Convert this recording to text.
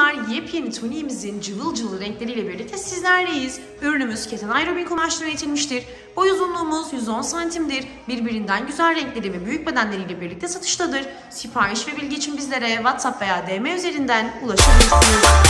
hanımlar yepyeni tuniğimizin cıvıl cıvıl renkleriyle birlikte sizlerleyiz. Ürünümüz keten aerobik kumaştan üretilmiştir. Boy uzunluğumuz 110 santimdir. Birbirinden güzel renkleri ve büyük bedenleriyle birlikte satıştadır. Sipariş ve bilgi için bizlere WhatsApp veya DM üzerinden ulaşabilirsiniz.